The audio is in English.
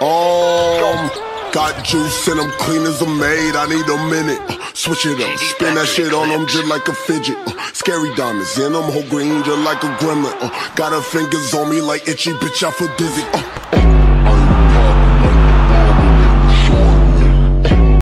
Um, got juice and I'm clean as a maid. I need a minute. Switch it up, spin that shit on them just like a fidget. Uh, scary diamonds in them, whole green just like a gremlin. Uh, got her fingers on me like itchy bitch, I feel dizzy. Uh,